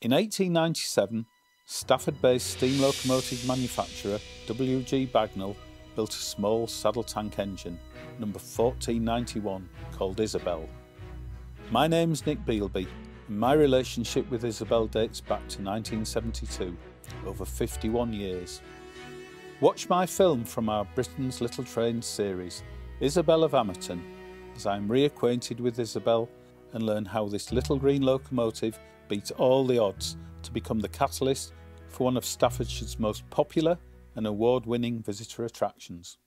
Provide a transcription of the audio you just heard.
In 1897, Stafford based steam locomotive manufacturer W.G. Bagnall built a small saddle tank engine, number 1491, called Isabel. My name's Nick Beilby, and my relationship with Isabel dates back to 1972, over 51 years. Watch my film from our Britain's Little Trains series, Isabel of Amerton, as I am reacquainted with Isabel and learn how this little green locomotive beat all the odds to become the catalyst for one of Staffordshire's most popular and award winning visitor attractions.